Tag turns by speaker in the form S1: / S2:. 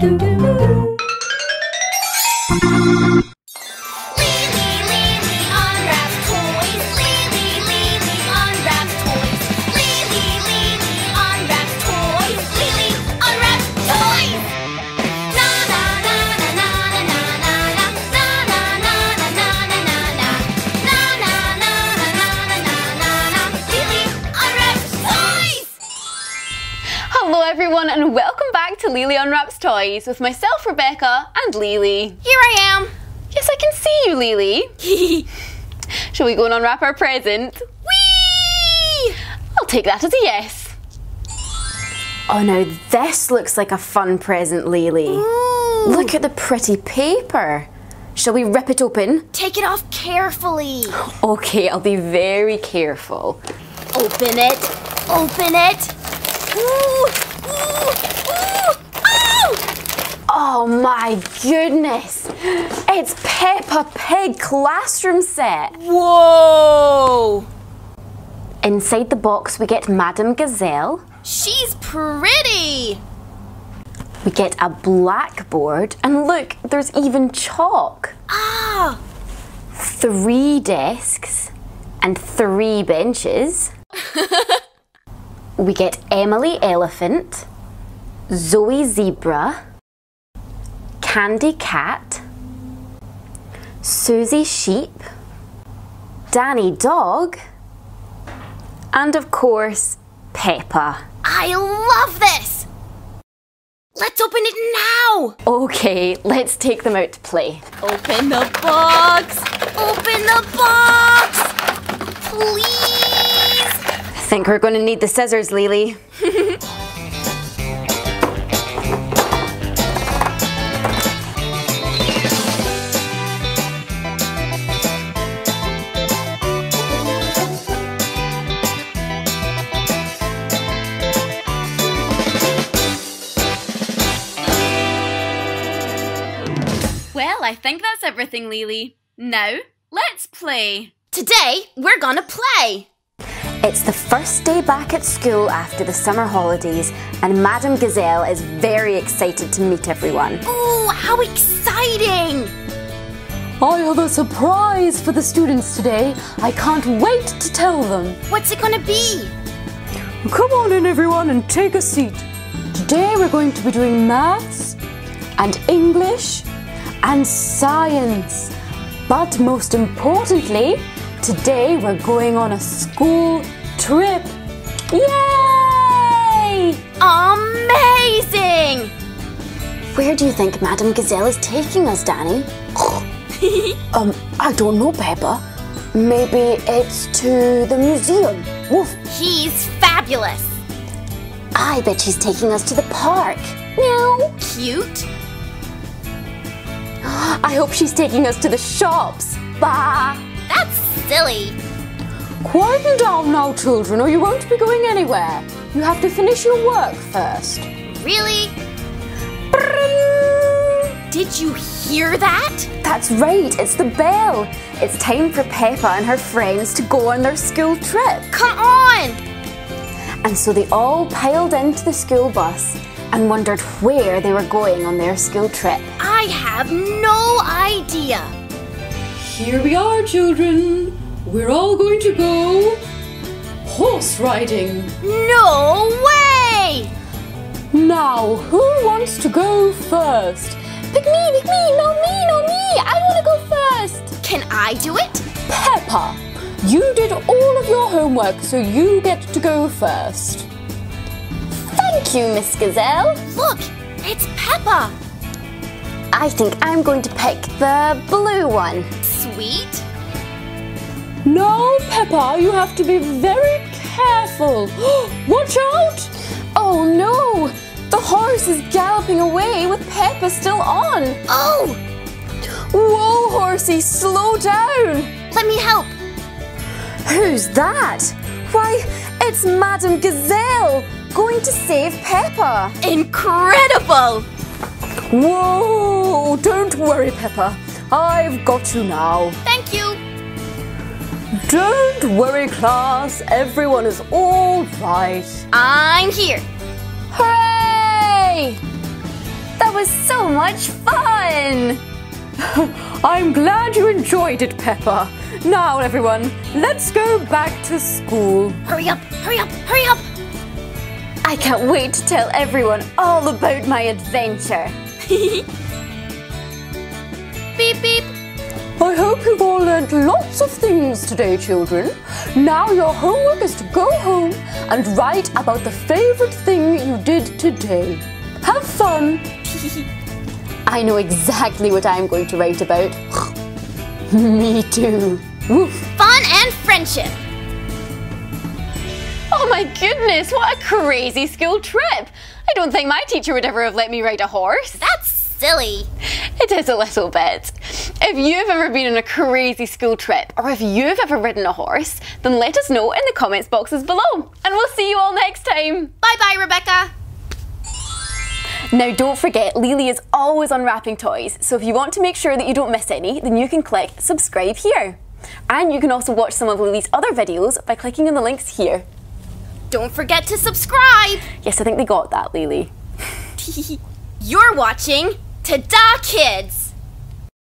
S1: Doo doo doo.
S2: Hello, everyone, and welcome back to Li-Li Unwraps Toys with myself, Rebecca, and Li-Li.
S1: Here I am.
S2: Yes, I can see you, Li-Li. Shall we go and unwrap our present?
S1: Whee!
S2: I'll take that as a yes.
S3: Oh, now this looks like a fun present, Li-Li. Ooh. Look at the pretty paper. Shall we rip it open?
S1: Take it off carefully.
S3: Okay, I'll be very careful.
S1: Open it. Open it. Ooh. Oh!
S3: My goodness! It's Peppa Pig classroom set.
S1: Whoa!
S3: Inside the box, we get Madame Gazelle.
S1: She's pretty.
S3: We get a blackboard, and look, there's even chalk.
S1: Ah,
S3: Three desks and three benches. we get Emily Elephant, Zoe Zebra, Candy Cat, Susie Sheep, Danny Dog, and of course, Peppa.
S1: I love this. Let's open it now.
S3: Okay, let's take them out to play.
S1: Open the box. Open the box. Please.
S3: I think we're going to need the scissors,
S2: Li-Li. I think that's everything, Li-Li. Now, let's play.
S1: Today we're gonna play.
S3: It's the first day back at school after the summer holidays, and Madame Gazelle is very excited to meet everyone.
S1: Oh, how exciting!
S4: I have a surprise for the students today. I can't wait to tell them.
S1: What's it gonna be?
S4: Come on in, everyone, and take a seat. Today we're going to be doing maths and English and science. But most importantly, today we're going on a school trip. Yay!
S1: Amazing!
S3: Where do you think Madame Gazelle is taking us, Danny?
S4: Um, I don't know, Peppa. Maybe it's to the museum. Woof.
S1: He's fabulous.
S3: I bet she's taking us to the park. Meow.
S1: Cute.
S3: I hope she's taking us to the shops. Bah!
S1: That's silly.
S4: Quieten down now, children, or you won't be going anywhere. You have to finish your work first.
S1: Really? Did you hear that?
S3: That's right, it's the bell. It's time for Peppa and her friends to go on their school trip.
S1: Come on!
S3: And so they all piled into the school bus and wondered where they were going on their school trip.
S1: I have no idea.
S4: Here we are, children. We're all going to go horse riding.
S1: No way!
S4: Now, who wants to go first?
S3: Pick me, pick me, no me, no me. I want to go first.
S1: Can I do it?
S4: Peppa, you did all of your homework, so you get to go first.
S3: Thank you, Miss Gazelle.
S1: Look, it's Peppa.
S3: I think I'm going to pick the blue one.
S1: Sweet.
S4: No, Peppa, you have to be very careful. Watch out!
S3: Oh no! The horse is galloping away with Peppa still on.
S1: Oh,
S3: Whoa, horsey, slow down!
S1: let me help.
S3: Who's that? Why, it's Madame Gazelle going to save Peppa.
S1: Incredible!
S4: Whoa! Don't worry, Peppa. I've got you now.
S1: Thank you.
S4: Don't worry, class. Everyone is all right.
S1: I'm here.
S3: Hooray! That
S2: was so much fun!
S4: I'm glad you enjoyed it, Peppa. Now, everyone, let's go back to school.
S1: Hurry up, hurry up, hurry up!
S3: I can't wait to tell everyone all about my adventure.
S1: Beep beep.
S4: I hope you've all learned lots of things today, children. Now your homework is to go home and write about the favorite thing you did today. Have fun.
S3: I know exactly what I'm going to write about. Me too. Woof.
S1: Fun and friendship.
S2: Oh my goodness, what a crazy school trip! I don't think my teacher would ever have let me ride a horse.
S1: That's silly.
S2: It is a little bit. If you've ever been on a crazy school trip or if you've ever ridden a horse, then let us know in the comments boxes below. And we'll see you all next time.
S1: Bye bye, Rebecca.
S3: Now don't forget, Li-Li is always unwrapping toys, so if you want to make sure that you don't miss any, then you can click subscribe here. And you can also watch some of Li-Li's other videos by clicking on the links here.
S1: Don't forget to subscribe.
S3: Yes, I think they got that, Li-Li.
S1: You're watching Ta-Da Kids.